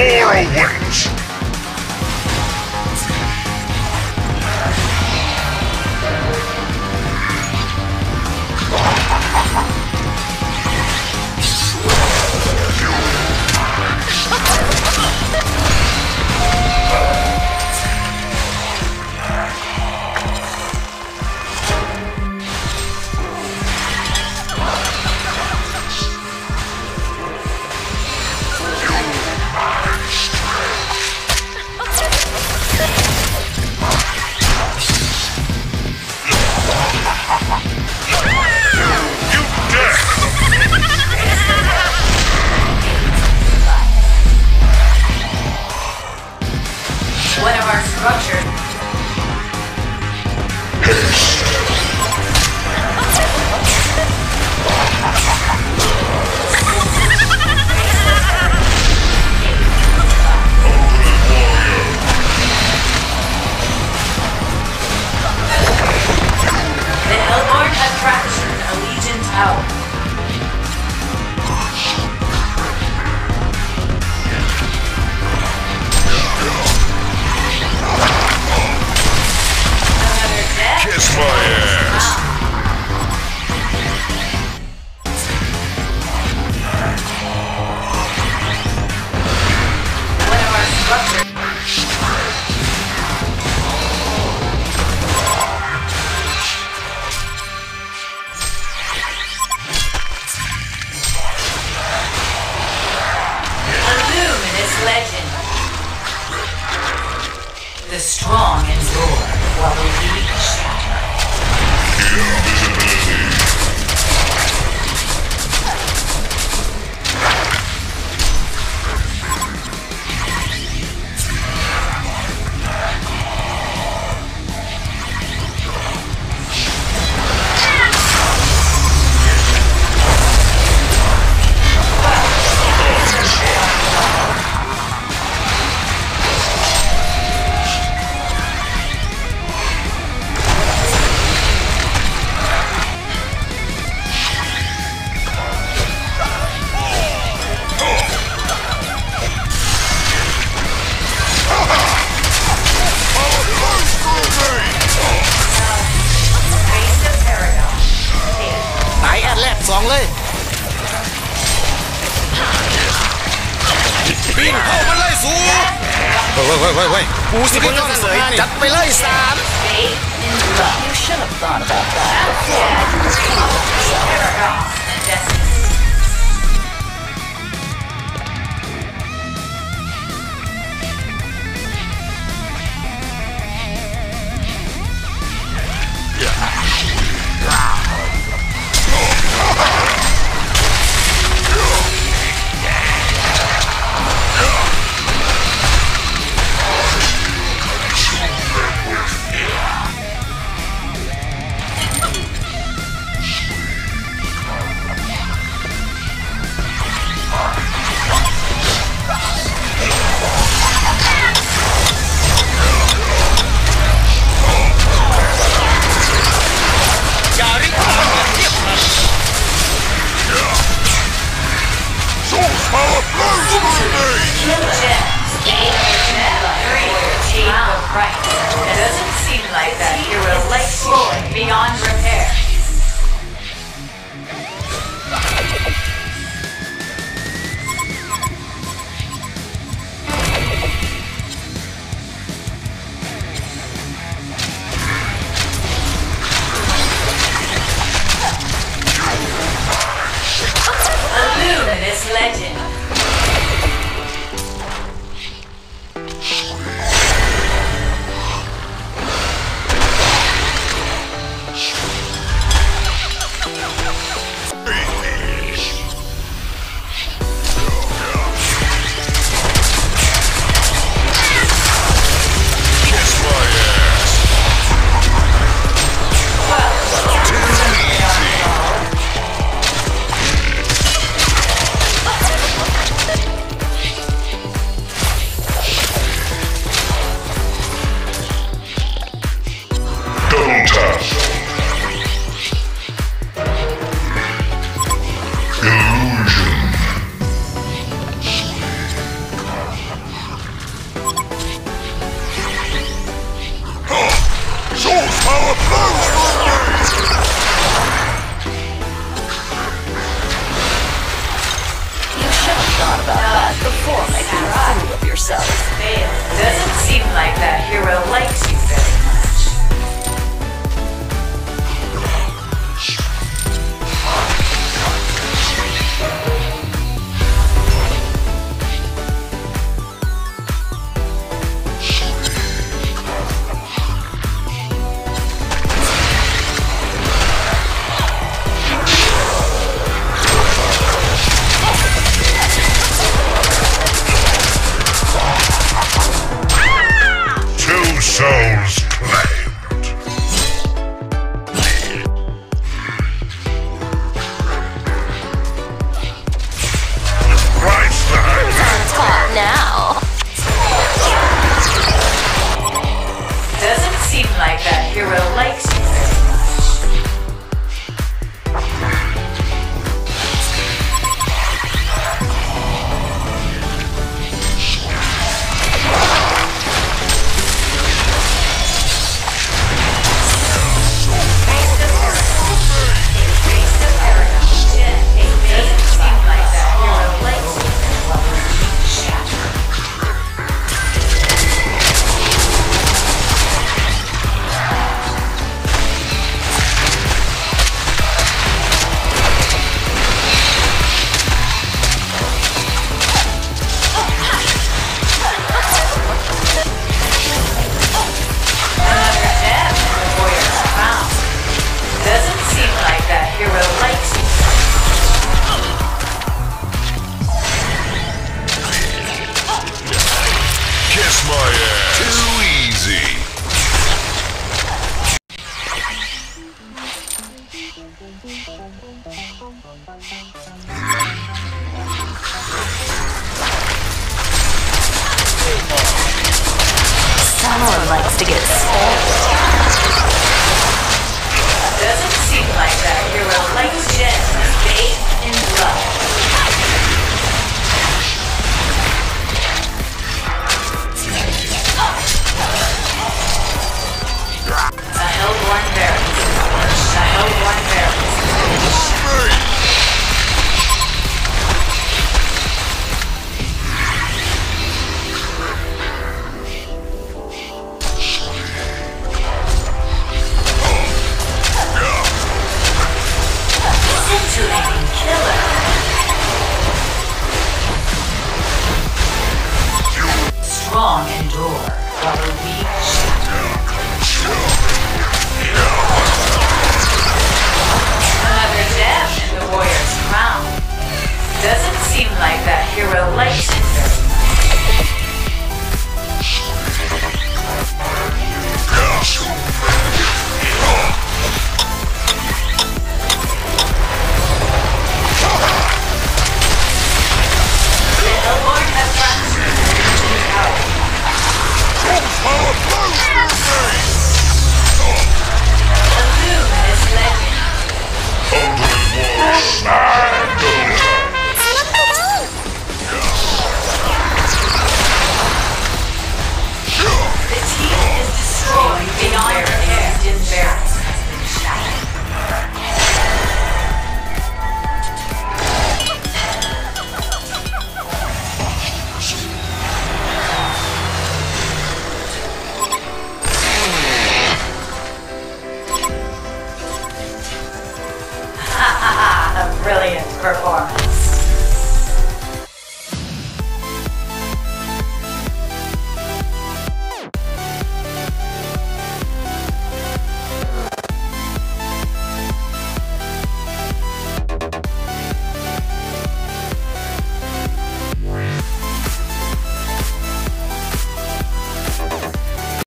More awaits! Invisibility. บินเข้ามาเลยสูเฮ้ยเฮ้ยเฮ้ยเฮ้ยกูสิเป็นต้นเสยจัดไปเลยสาม It doesn't seem like that hero likes flowing beyond repair. of yourself. Doesn't seem like that hero likes you very To get. Another gem in the warrior's crown. Doesn't seem like that hero likes